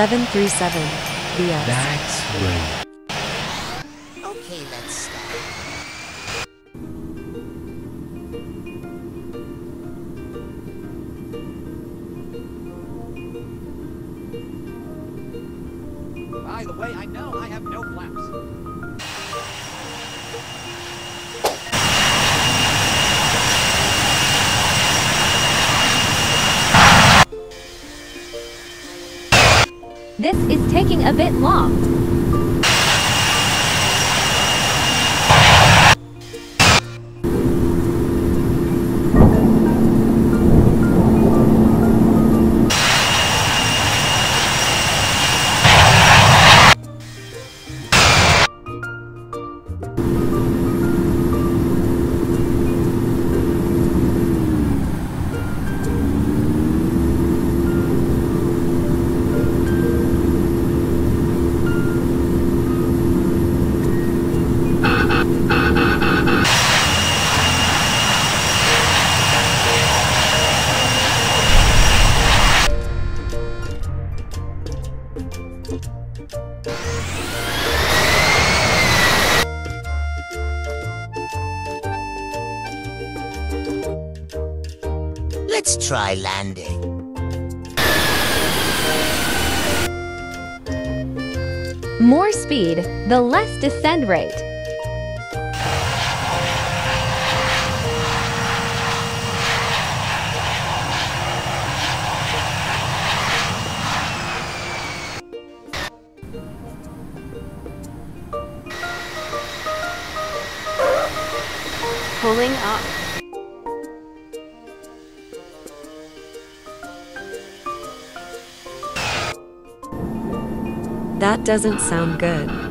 737 VS. That's right. Okay, let's start. By the way, I know I have no flaps. This is taking a bit long. Let's try landing. More speed, the less descent rate. Pulling up. That doesn't sound good.